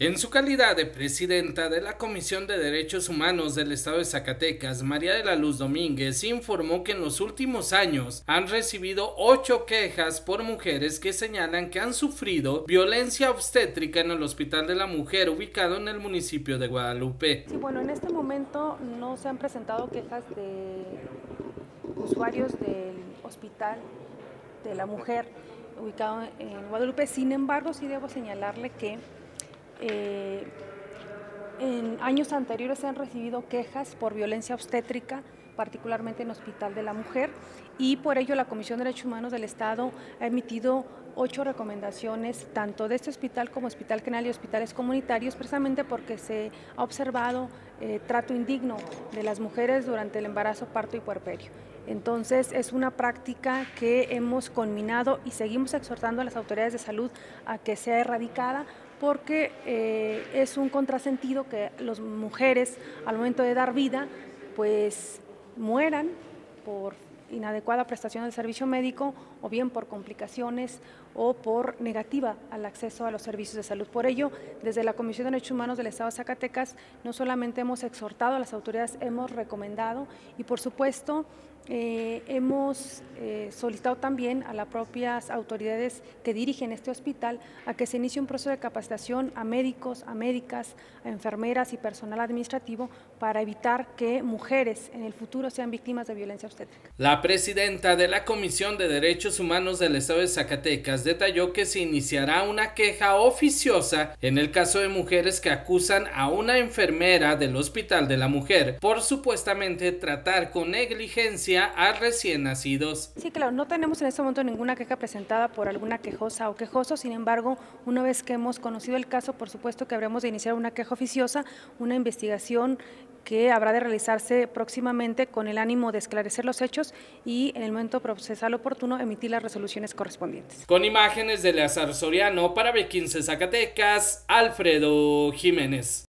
En su calidad de presidenta de la Comisión de Derechos Humanos del Estado de Zacatecas, María de la Luz Domínguez informó que en los últimos años han recibido ocho quejas por mujeres que señalan que han sufrido violencia obstétrica en el Hospital de la Mujer ubicado en el municipio de Guadalupe. Sí, bueno, en este momento no se han presentado quejas de usuarios del Hospital de la Mujer ubicado en Guadalupe. Sin embargo, sí debo señalarle que eh, en años anteriores se han recibido quejas por violencia obstétrica, particularmente en Hospital de la Mujer, y por ello la Comisión de Derechos Humanos del Estado ha emitido ocho recomendaciones, tanto de este hospital como Hospital Canal y hospitales comunitarios, precisamente porque se ha observado eh, trato indigno de las mujeres durante el embarazo, parto y puerperio. Entonces es una práctica que hemos conminado y seguimos exhortando a las autoridades de salud a que sea erradicada porque eh, es un contrasentido que las mujeres al momento de dar vida pues mueran por inadecuada prestación del servicio médico o bien por complicaciones o por negativa al acceso a los servicios de salud. Por ello, desde la Comisión de Derechos Humanos del Estado de Zacatecas, no solamente hemos exhortado a las autoridades, hemos recomendado y, por supuesto, eh, hemos eh, solicitado también a las propias autoridades que dirigen este hospital a que se inicie un proceso de capacitación a médicos, a médicas, a enfermeras y personal administrativo para evitar que mujeres en el futuro sean víctimas de violencia obstétrica. Presidenta de la Comisión de Derechos Humanos del Estado de Zacatecas detalló que se iniciará una queja oficiosa en el caso de mujeres que acusan a una enfermera del Hospital de la Mujer por supuestamente tratar con negligencia a recién nacidos. Sí, claro, no tenemos en este momento ninguna queja presentada por alguna quejosa o quejoso, sin embargo, una vez que hemos conocido el caso, por supuesto que habremos de iniciar una queja oficiosa, una investigación que habrá de realizarse próximamente con el ánimo de esclarecer los hechos y en el momento procesal oportuno emitir las resoluciones correspondientes. Con imágenes de Leazar Soriano para B15 Zacatecas, Alfredo Jiménez.